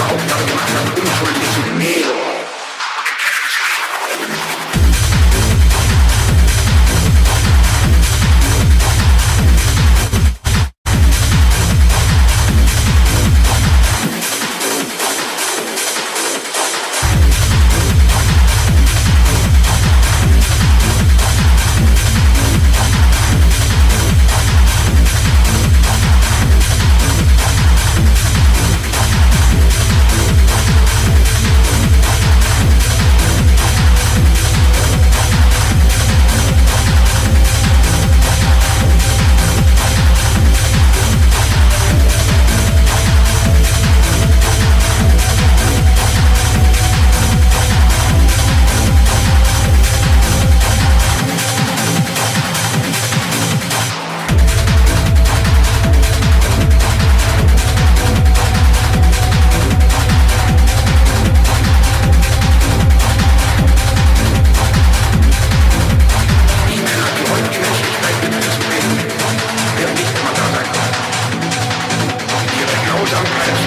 みんなでおいしい。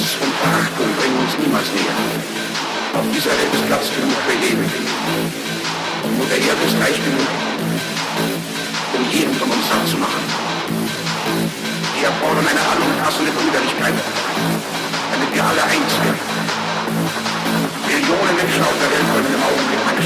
Hass und Verachtung bringen uns niemals näher. Auf dieser Welt ist Platz genug für jeden. Und Mutter Erde ist reich genug, um jeden von uns satt zu machen. Wir erfordern eine allumfassende Brüderlichkeit, damit wir alle eins werden. Millionen Menschen auf der Welt können im Augenblick meine